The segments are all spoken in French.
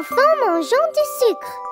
enfants mangeant du sucre.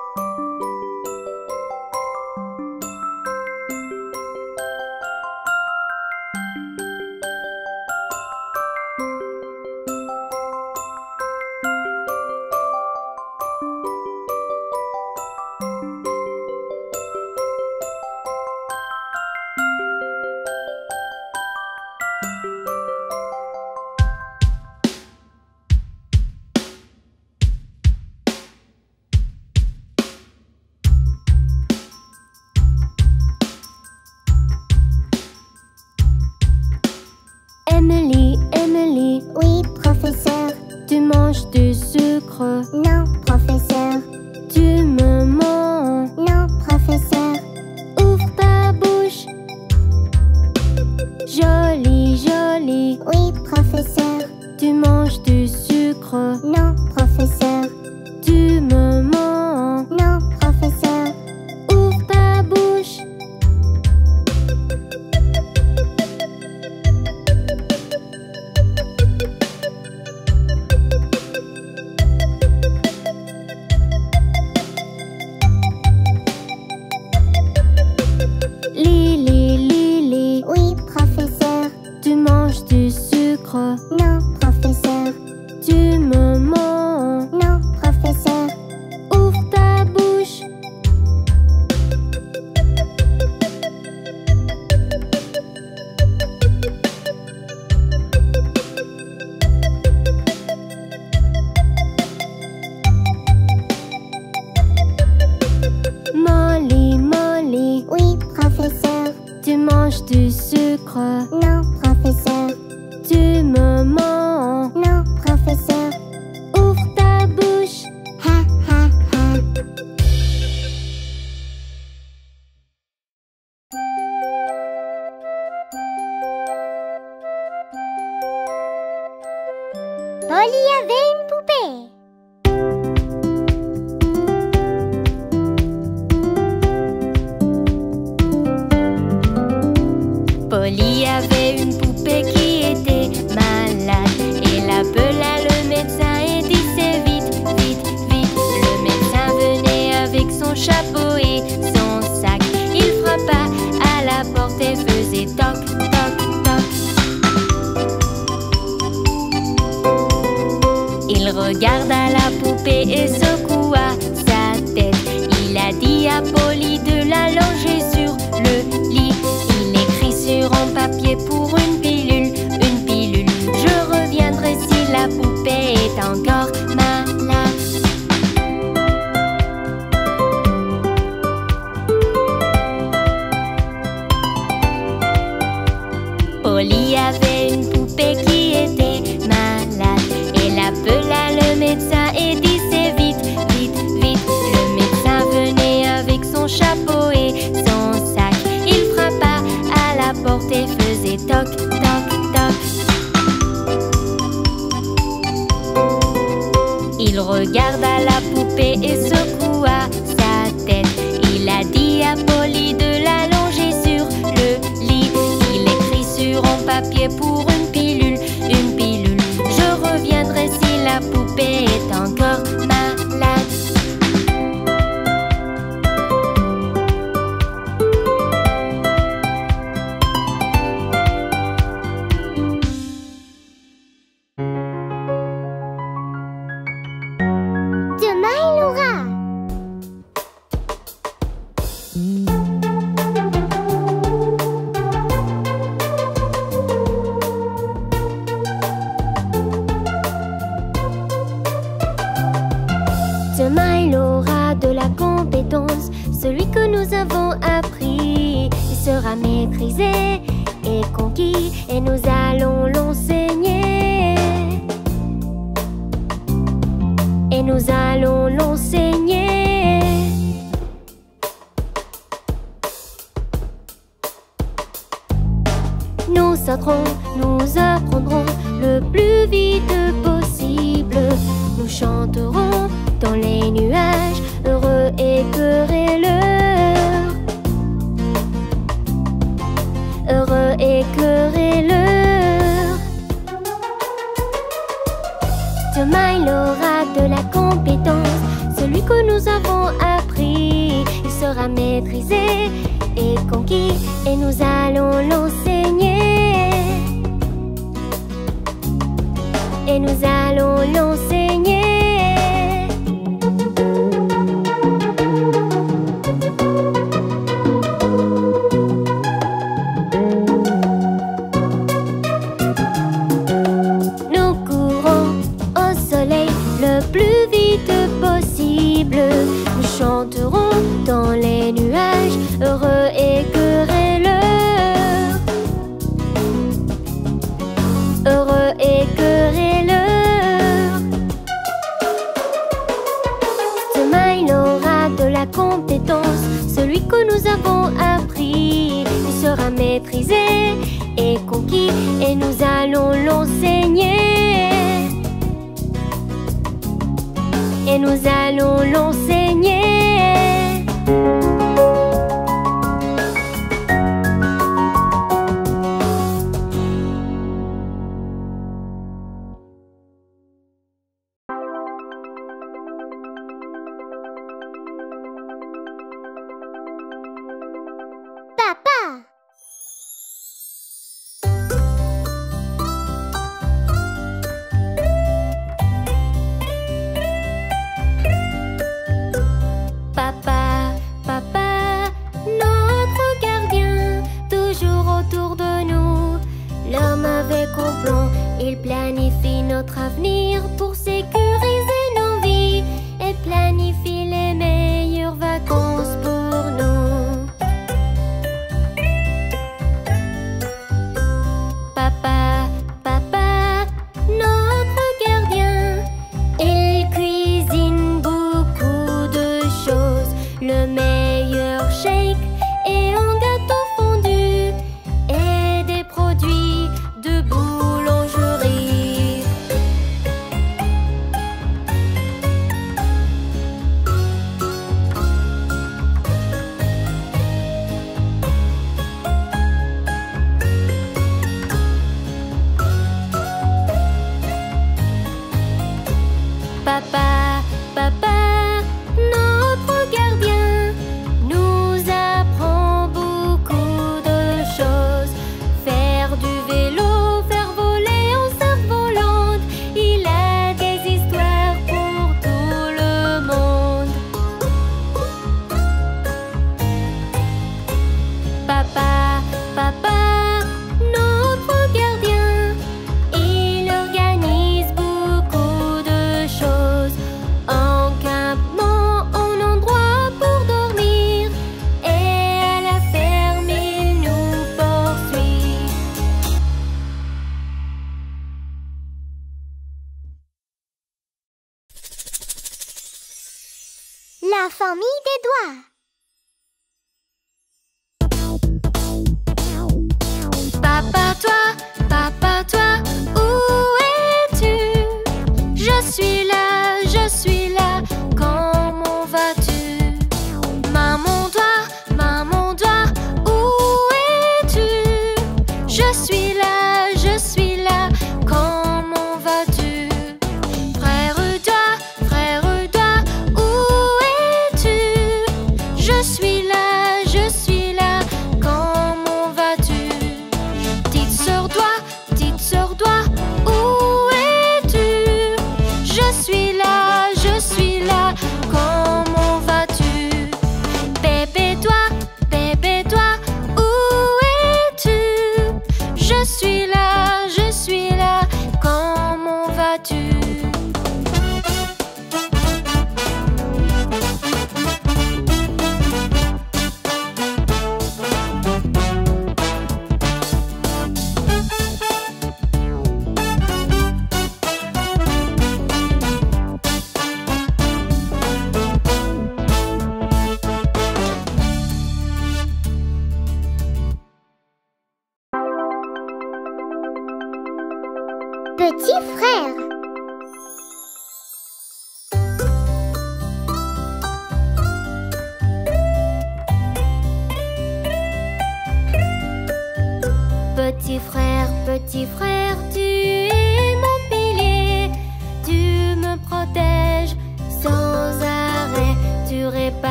Il regarda la poupée et secoua sa tête. Il a dit à Polly de l'allonger sur le lit. Il écrit sur un papier pour une pilule, une pilule. Je reviendrai si la poupée est encore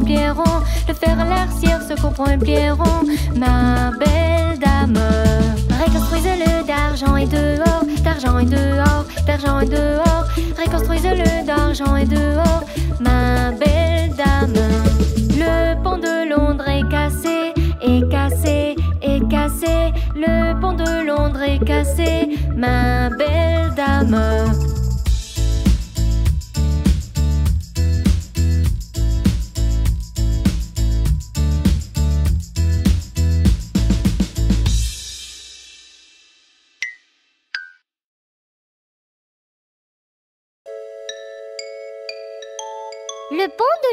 Le fer à l'arcière se couvrant et plieront, ma belle dame. Reconstruisez-le d'argent et dehors, d'argent et dehors, d'argent et dehors. Reconstruisez-le d'argent et dehors, ma belle dame. Le pont de Londres est cassé, est cassé, est cassé. Le pont de Londres est cassé, ma belle dame.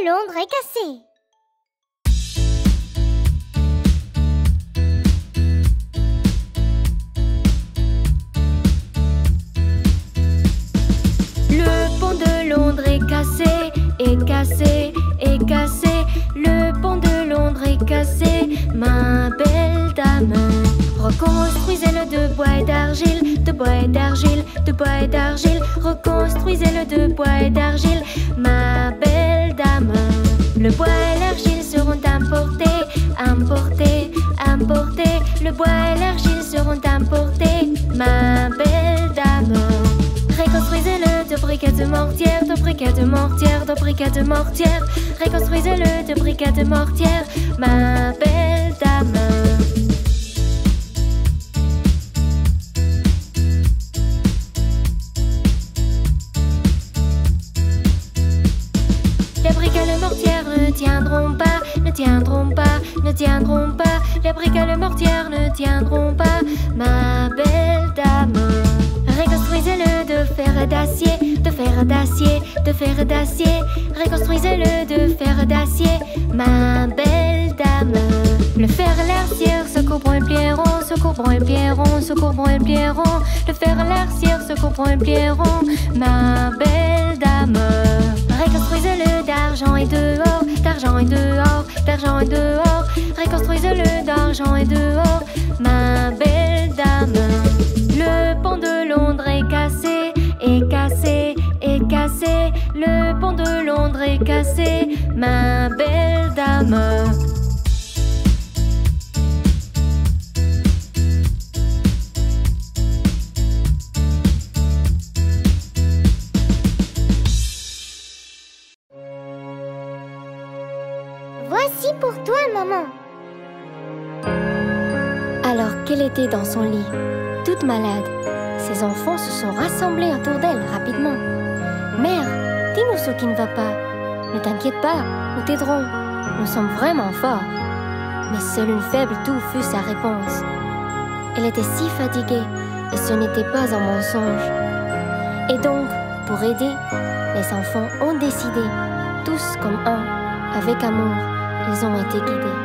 Londres est cassé. Le pont de Londres est cassé, est cassé, est cassé. Le pont de Londres est cassé, ma belle dame. Reconstruisez-le de bois et d'argile, de bois et d'argile, de bois et d'argile. Reconstruisez-le de bois et d'argile, ma belle Le bois et l'argile seront importés, importés, importés. Le bois et l'argile seront importés, ma belle dame. Reconstruisez-le de briquets de mortière, de briquets de mortière, de briquets de mortière. Reconstruisez-le de briquets de mortière, ma belle dame. Tiendront pas, ne tiendront pas. Les briquets de mortière ne tiendront pas, ma belle dame. Reconstruisez-le de fer d'acier, de fer d'acier, de fer d'acier. Reconstruisez-le de fer d'acier, ma belle dame. Le fer l'arcière se couvrant et plieront, se couvrant et plieront, se couvrant et plieront. Le fer l'arcière se couvrant et plieront, ma belle dame. Reconstruisez-le d'argent et dehors, d'argent et dehors, d'argent et dehors. Reconstruisez-le d'argent et dehors, ma belle dame. Le pont de Londres est cassé, est cassé, est cassé. Le pont de Londres est cassé, ma belle dame. Dans son lit, toute malade, ses enfants se sont rassemblés autour d'elle rapidement. Mère, dis-nous ce qui ne va pas. Ne t'inquiète pas, nous t'aiderons. Nous sommes vraiment forts. Mais seule une faible toux fut sa réponse. Elle était si fatiguée et ce n'était pas un mensonge. Et donc, pour aider, les enfants ont décidé, tous comme un, avec amour, ils ont été guidés.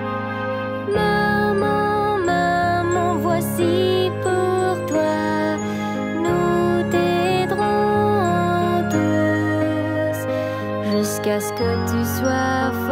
Jusqu'à ce que tu sois fort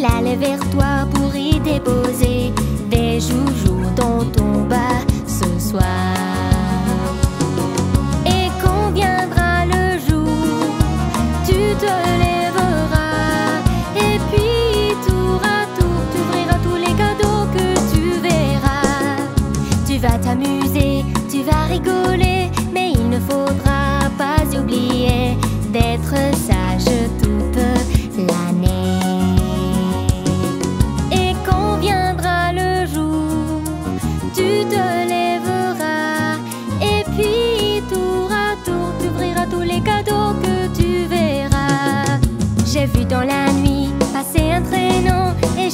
Il allait vers toi pour y déposer des joujoux dans ton bas ce soir. Et quand viendra le jour, tu te lèveras et puis tour à tour, tu ouvriras tous les cadeaux que tu verras. Tu vas t'amuser, tu vas rigoler, mais il ne faudra pas oublier d'être sage.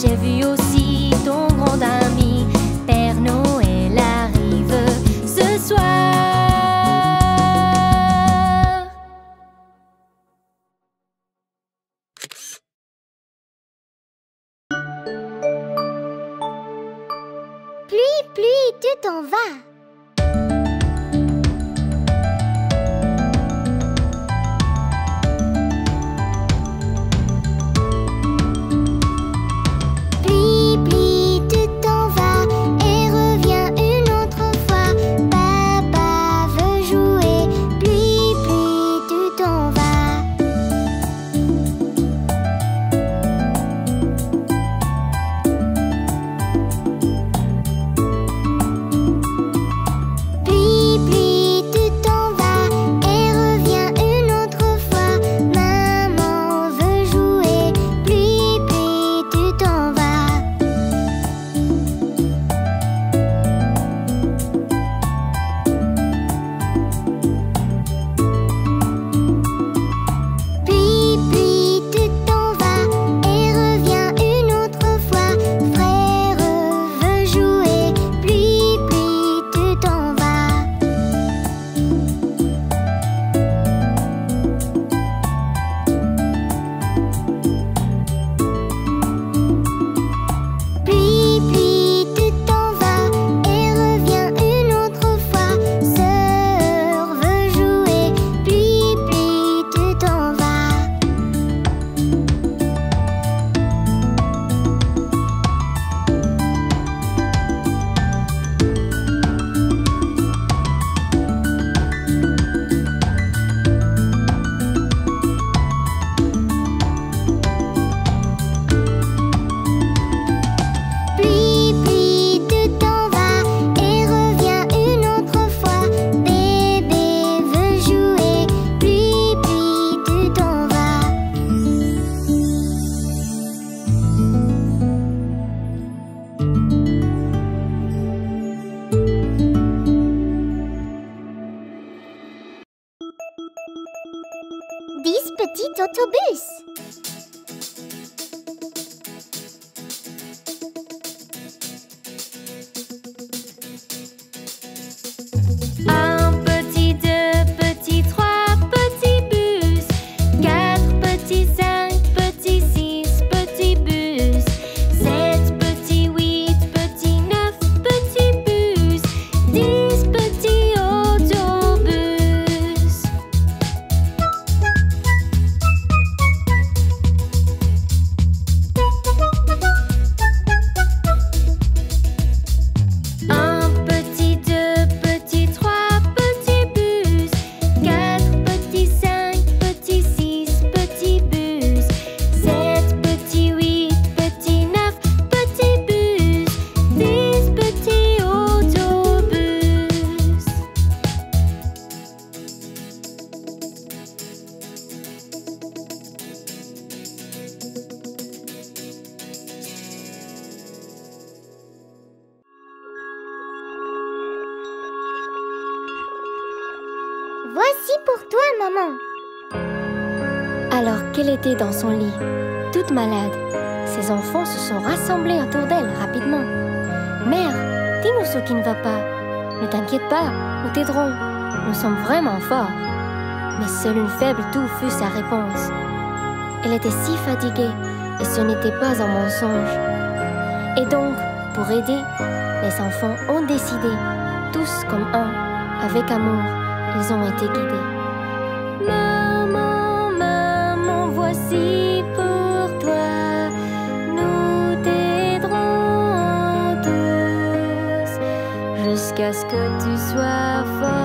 J'ai vu aussi ton grand ami, Père Noël arrive ce soir. Pluie, pluie, tu t'en vas. Faible toux fut sa réponse. Elle était si fatiguée et ce n'était pas un mensonge. Et donc, pour aider, les enfants ont décidé, tous comme un, avec amour, ils ont été guidés. pour toi, nous t'aiderons tous jusqu'à ce que tu sois fort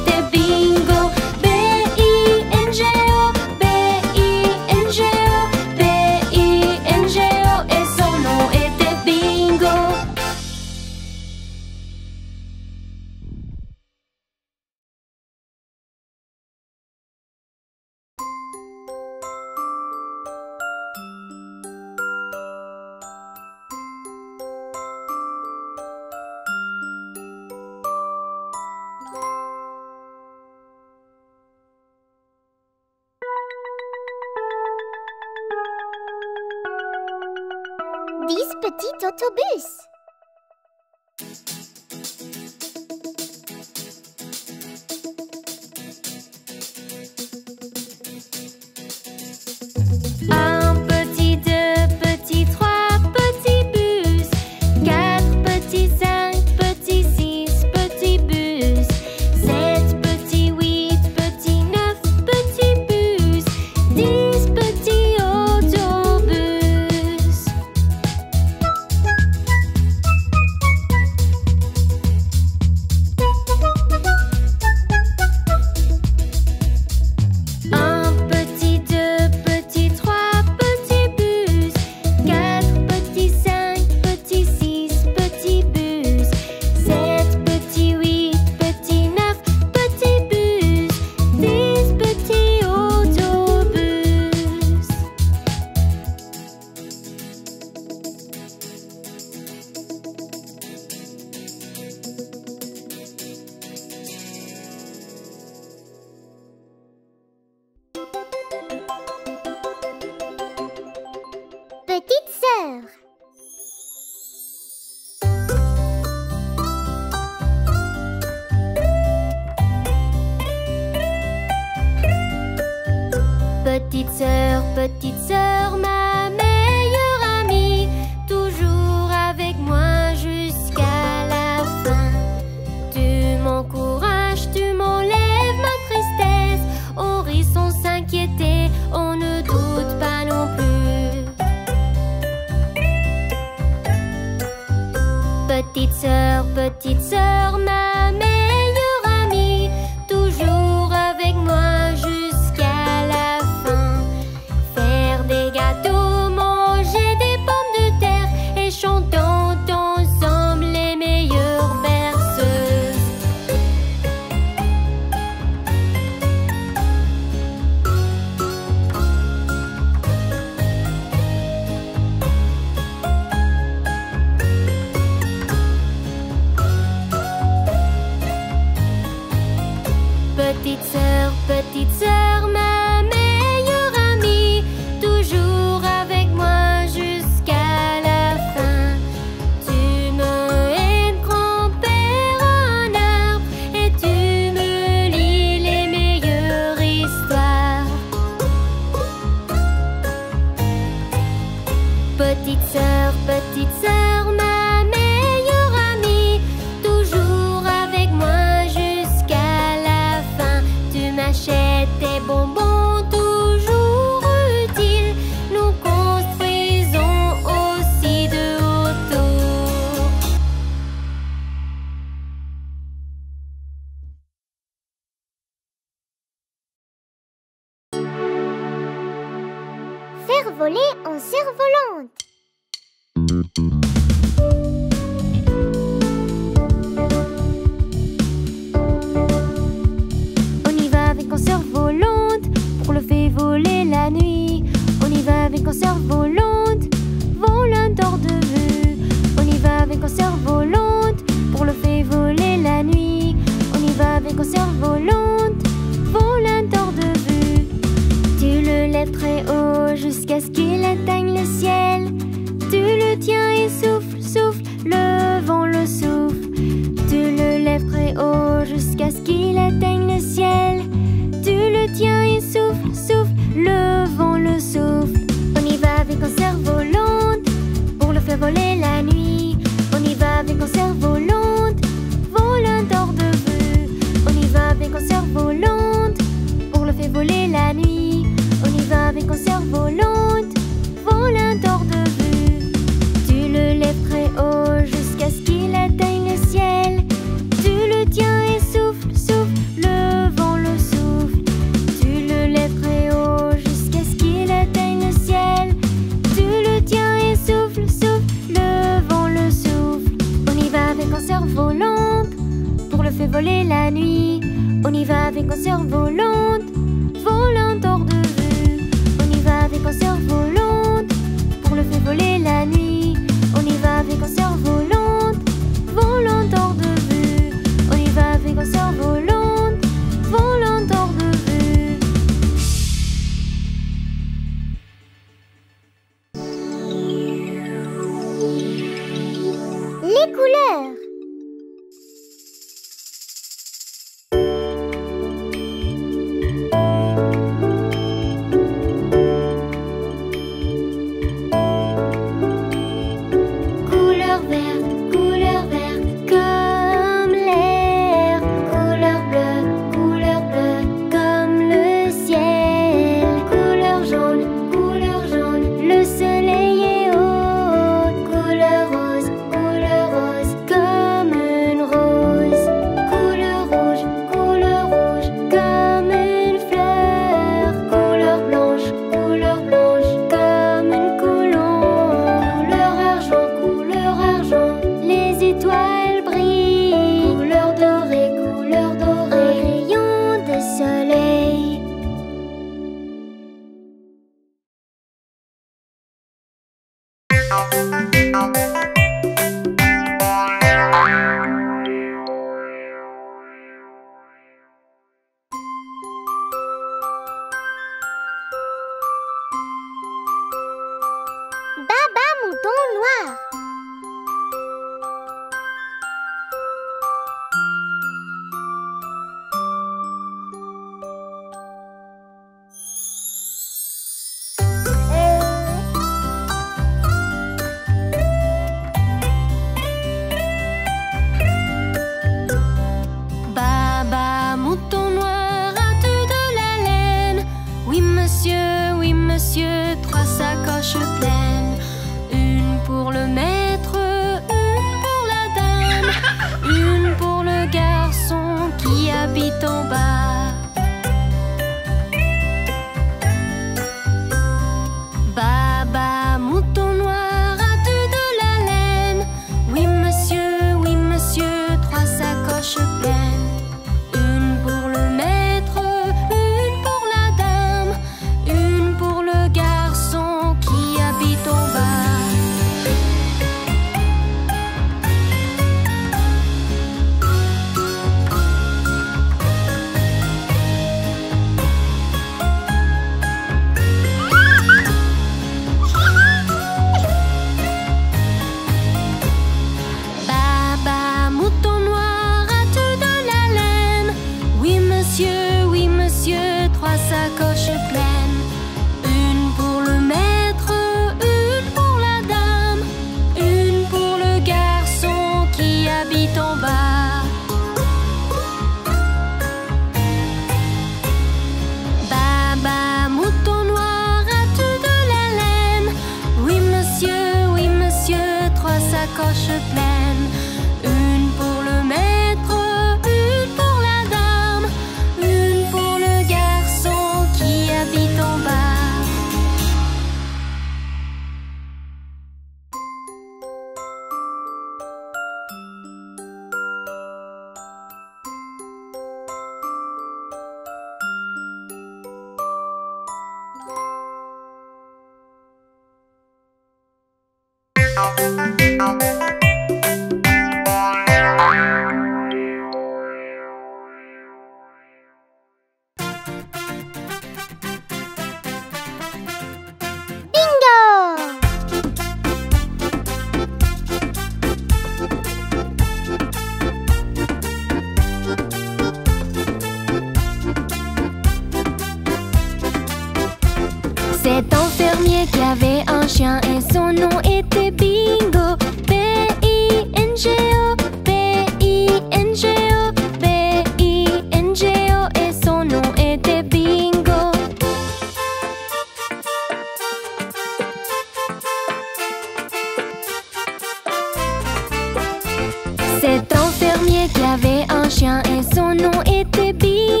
qu'il y avait un chien et son nom était Billy.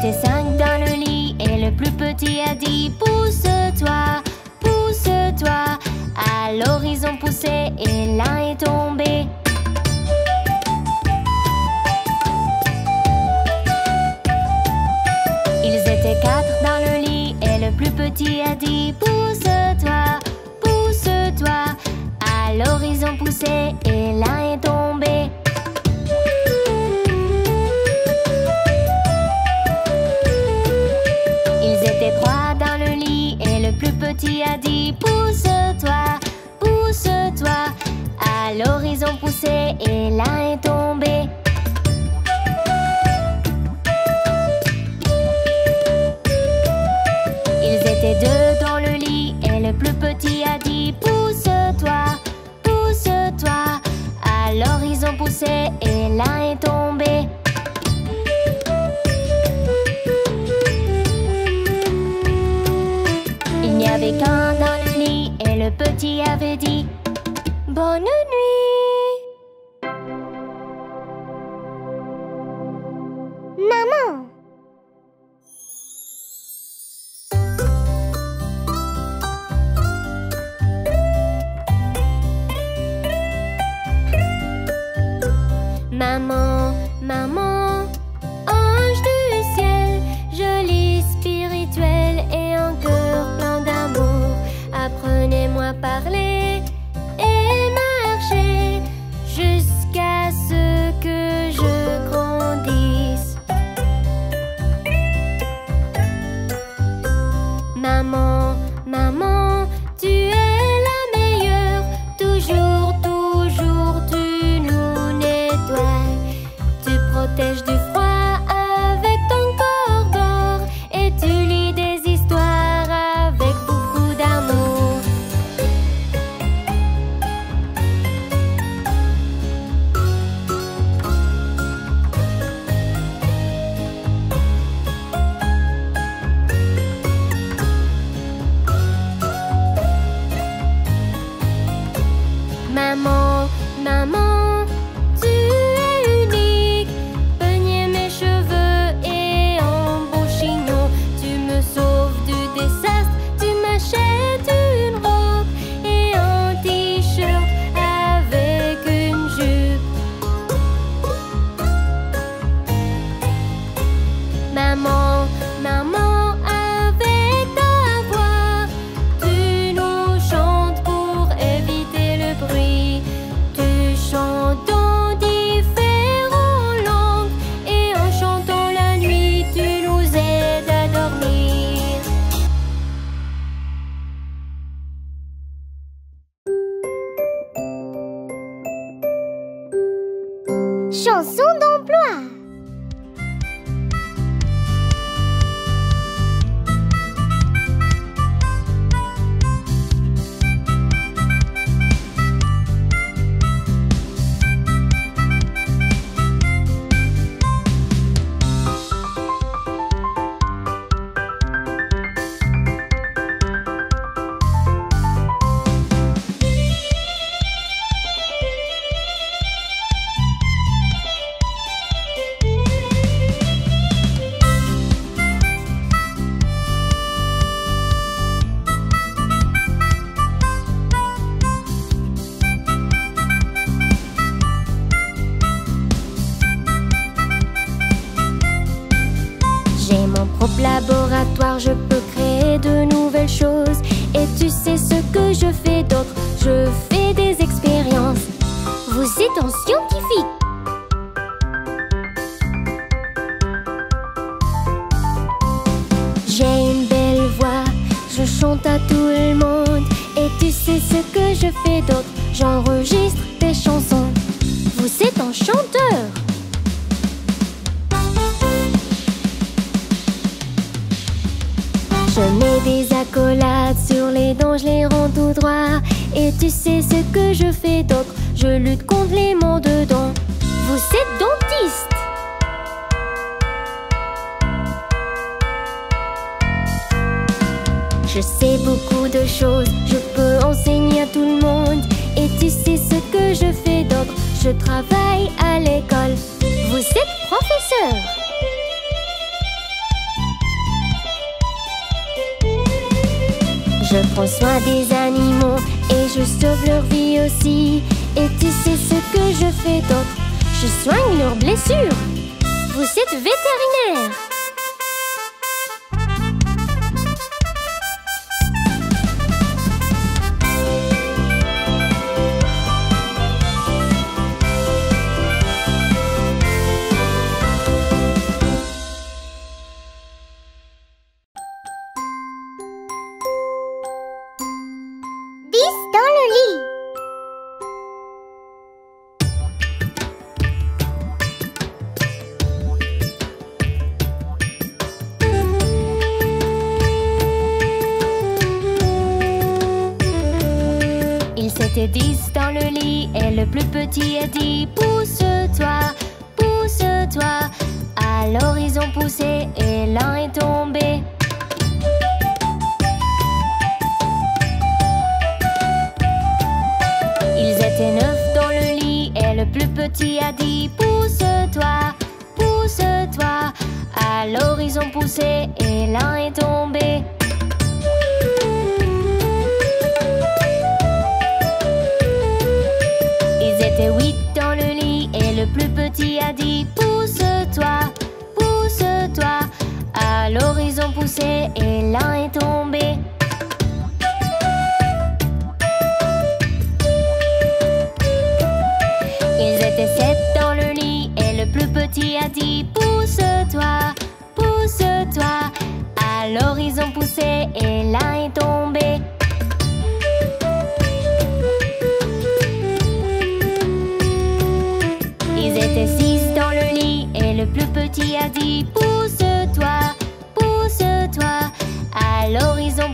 était cinq dans le lit et le plus petit a dit Pousse-toi, pousse-toi. À l'horizon poussé et l'un est tombé. Ils étaient quatre dans le lit et le plus petit a dit Pousse-toi, pousse-toi. À l'horizon poussé et et l'un est tombé. Ils étaient deux dans le lit et le plus petit a dit pousse-toi, pousse-toi. Alors ils ont poussé et l'un est tombé. Il n'y avait qu'un dans le lit et le petit avait dit bonne nuit.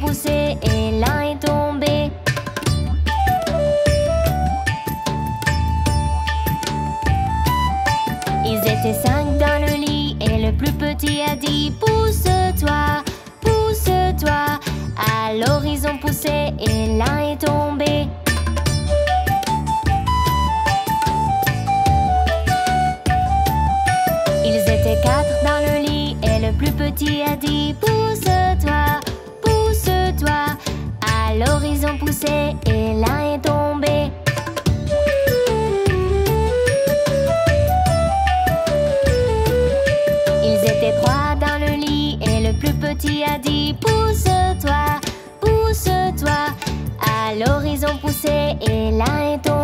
poussé et l'un est tombé. Ils étaient cinq dans le lit et le plus petit a dit Pousse-toi, pousse-toi. À l'horizon poussé et l'un est tombé. Ils étaient quatre dans le lit et le plus petit a dit Pousse et l'un est tombé. Ils étaient trois dans le lit et le plus petit a dit Pousse-toi, pousse-toi. À l'horizon poussé et l'un est tombé.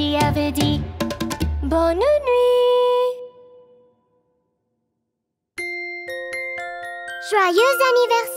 Avait dit Bonne nuit. Joyeux anniversaire.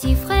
Petit frère,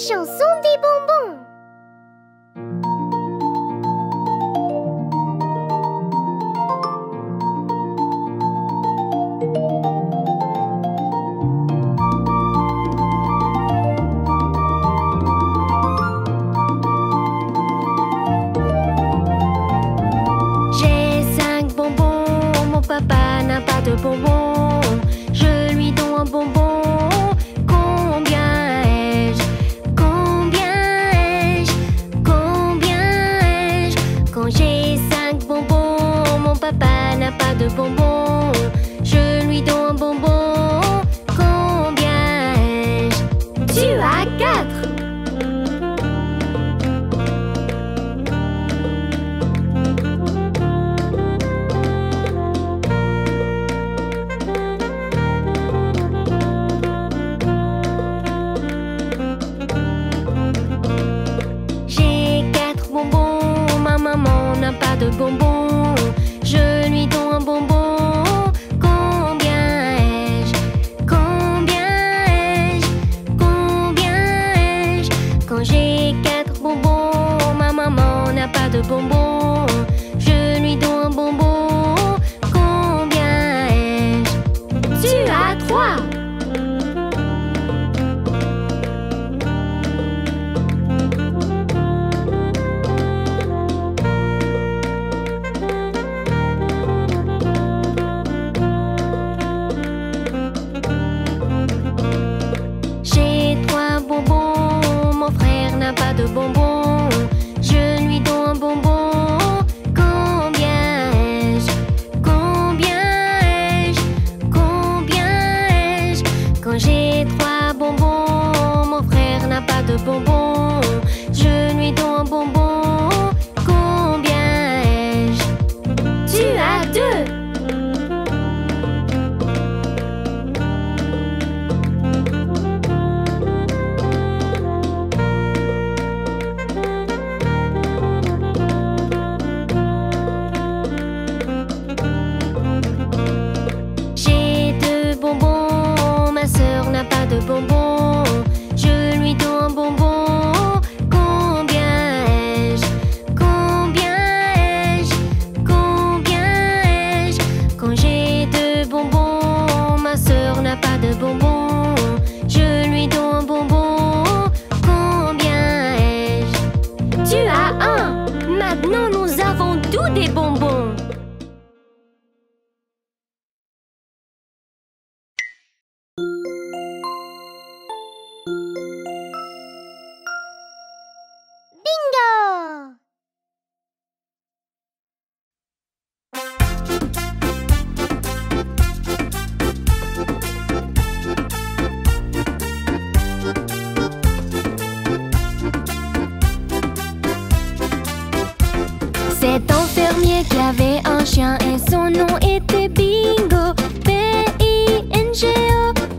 La chanson des fermier qui avait un chien et son nom était Bingo, B-I-N-G-O.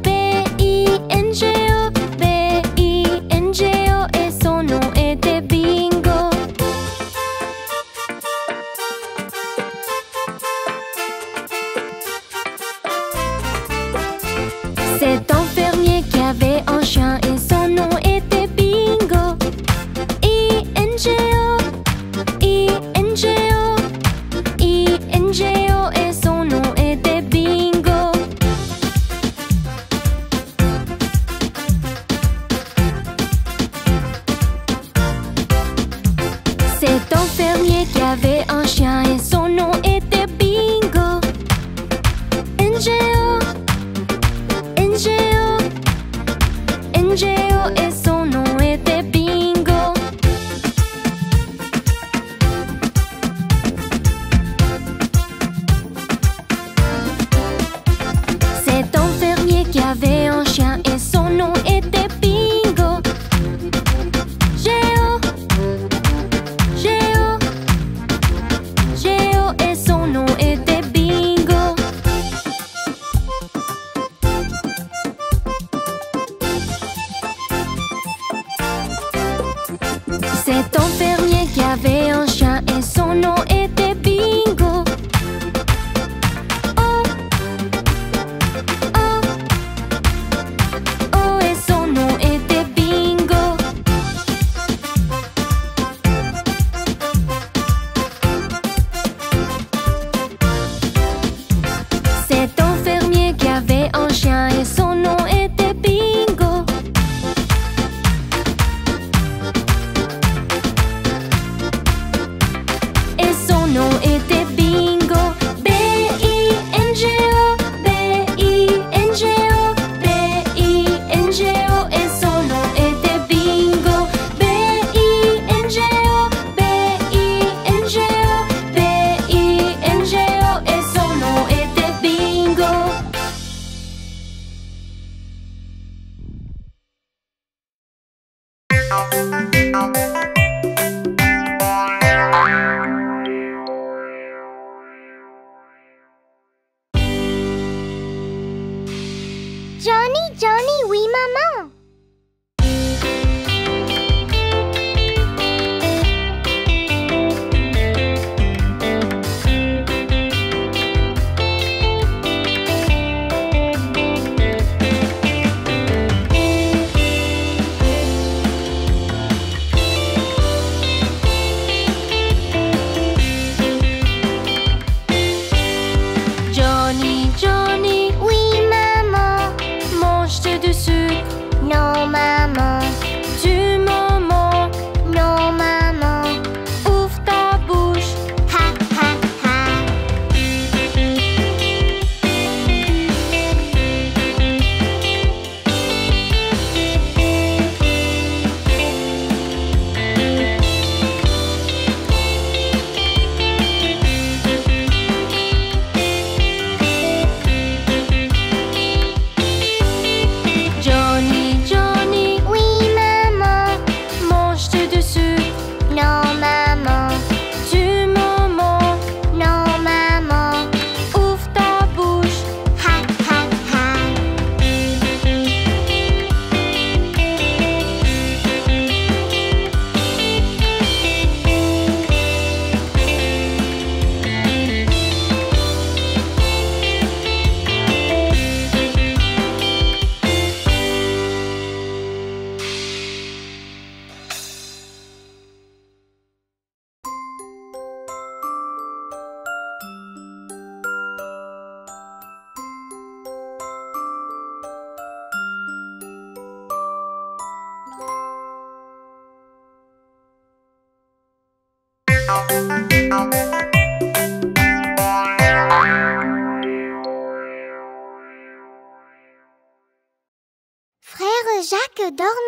que dormir.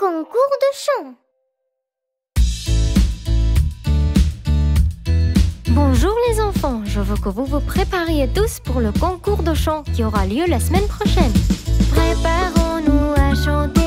Concours de chant. Bonjour les enfants, je veux que vous vous prépariez tous pour le concours de chant qui aura lieu la semaine prochaine. Préparons-nous à chanter.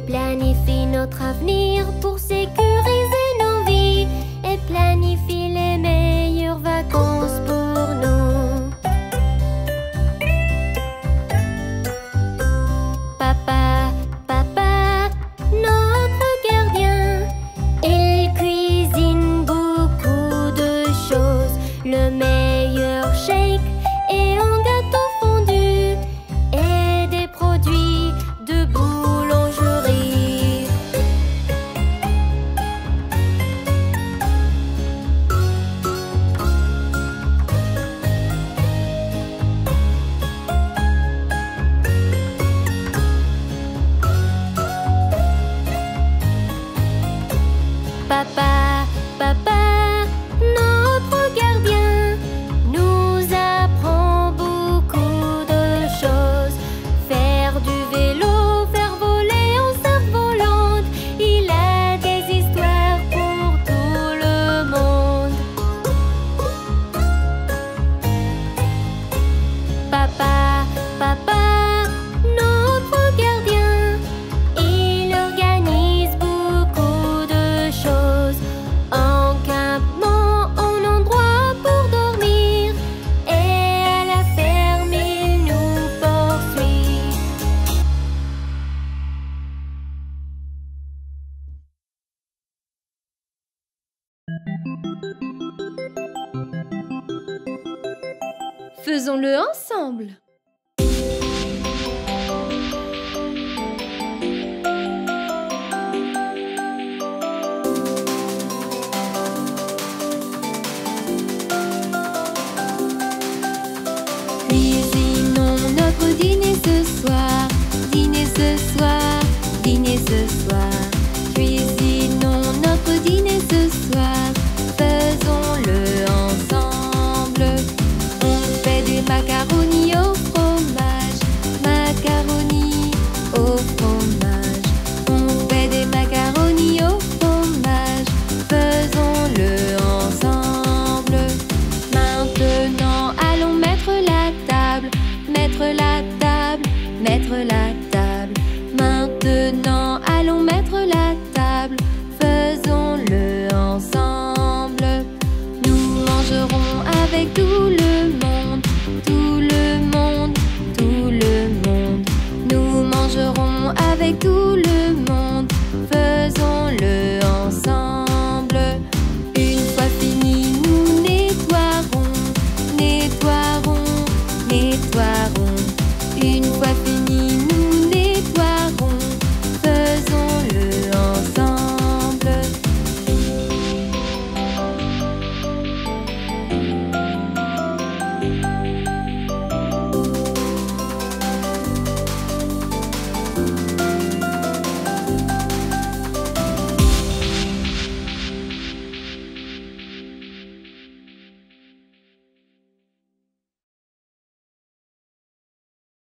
Faisons-le